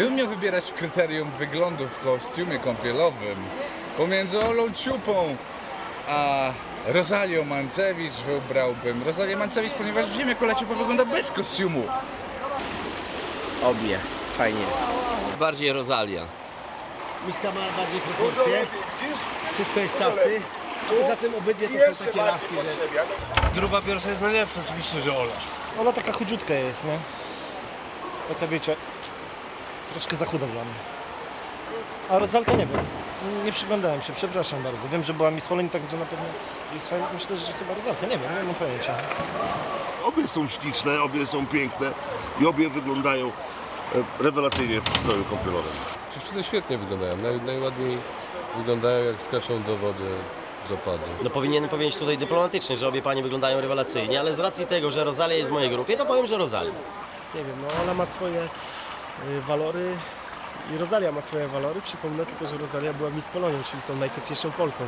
Gdybym miał wybierać w kryterium wyglądu w kostiumie kąpielowym pomiędzy Olą Ciupą a Rozalią Mancewicz wybrałbym Rozalię Mancewicz, ponieważ wiem jak Ola Ciupa wygląda bez kostiumu. Obie. Fajnie. Bardziej Rosalia. Miska ma bardziej proporcje. Wszystko jest cacy. A poza tym obydwie to są takie laski, że... Gruba pierwsza jest najlepsza, oczywiście, że Ola. Ona taka chudziutka jest, nie? Taka wiecie, troszkę za dla mnie. A Rozalka nie wiem. Nie przyglądałem się, przepraszam bardzo. Wiem, że była mi Polonii, tak że na pewno jest fajna. Myślę, że chyba Rozalka, nie wiem, nie mam pojęcia. Obie są śliczne, obie są piękne i obie wyglądają e, rewelacyjnie w stroju kąpielowym. Dziewczyny świetnie wyglądają. Naj, najładniej wyglądają jak skaczą do wody z opadu. No powinien powiedzieć tutaj dyplomatycznie, że obie panie wyglądają rewelacyjnie, ale z racji tego, że Rosalia jest w mojej grupie, to powiem, że Rosalia. Nie wiem, no ona ma swoje walory i Rosalia ma swoje walory. Przypomnę tylko, że Rosalia była Miss Polonią, czyli tą najpiękniejszą Polką.